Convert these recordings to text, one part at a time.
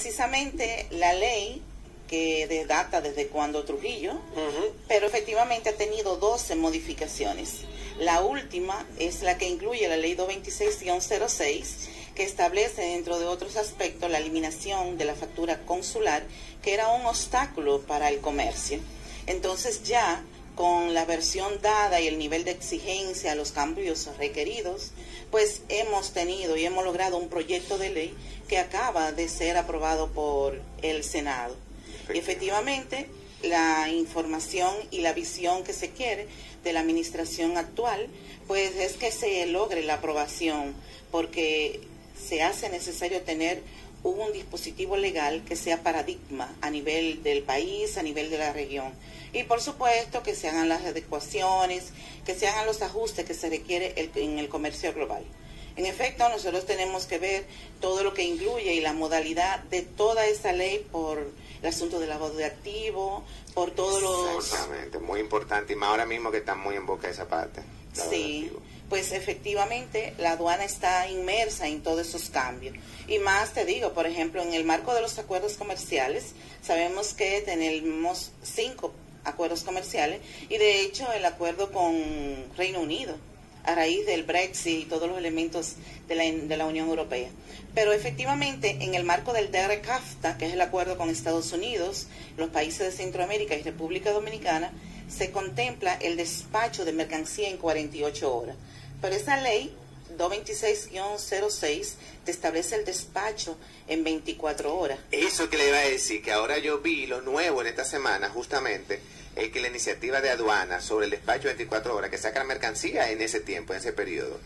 precisamente la ley que data desde cuando Trujillo, pero efectivamente ha tenido 12 modificaciones. La última es la que incluye la ley 226-06, que establece, dentro de otros aspectos, la eliminación de la factura consular, que era un obstáculo para el comercio. Entonces ya con la versión dada y el nivel de exigencia, los cambios requeridos, pues hemos tenido y hemos logrado un proyecto de ley que acaba de ser aprobado por el Senado. Y efectivamente, la información y la visión que se quiere de la administración actual, pues es que se logre la aprobación, porque se hace necesario tener un dispositivo legal que sea paradigma a nivel del país, a nivel de la región. Y por supuesto que se hagan las adecuaciones, que se hagan los ajustes que se requiere en el comercio global. En efecto, nosotros tenemos que ver todo lo que incluye y la modalidad de toda esa ley por el asunto del lavado de activo, por todos los... Exactamente, muy importante y más ahora mismo que está muy en boca esa parte. Sí, pues efectivamente la aduana está inmersa en todos esos cambios. Y más te digo, por ejemplo, en el marco de los acuerdos comerciales, sabemos que tenemos cinco acuerdos comerciales y de hecho el acuerdo con Reino Unido a raíz del Brexit y todos los elementos de la, Unión Europea. Pero efectivamente, en el marco del DRCAFTA, que es el acuerdo con Estados Unidos, los países de Centroamérica y República Dominicana, se contempla el despacho de mercancía en 48 horas. Pero esa ley 226-06 te establece el despacho en 24 horas. Eso que le iba a decir, que ahora yo vi lo nuevo en esta semana, justamente, es que la iniciativa de aduana sobre el despacho 24 horas, que saca la mercancía en ese tiempo, en ese periodo.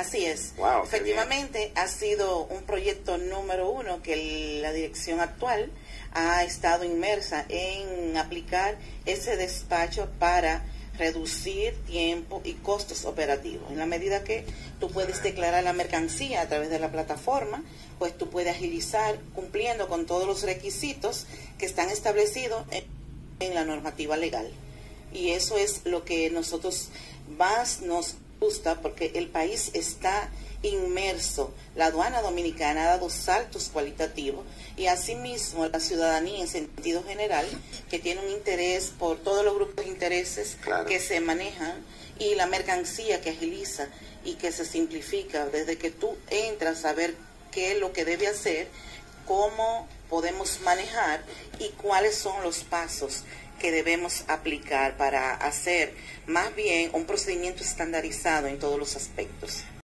Así es. Efectivamente, ha sido un proyecto número uno que la dirección actual ha estado inmersa en aplicar ese despacho para reducir tiempo y costos operativos. En la medida que tú puedes declarar la mercancía a través de la plataforma, pues tú puedes agilizar cumpliendo con todos los requisitos que están establecidos en, en la normativa legal. Y eso es lo que nosotros más nos gusta porque el país está inmerso. La aduana dominicana ha dado saltos cualitativos y asimismo la ciudadanía en sentido general, que tiene un interés por todos los grupos de intereses que se manejan y la mercancía que agiliza y que se simplifica. Desde que tú entras a ver qué es lo que debe hacer, cómo podemos manejar y cuáles son los pasos que debemos aplicar para hacer más bien un procedimiento estandarizado en todos los aspectos.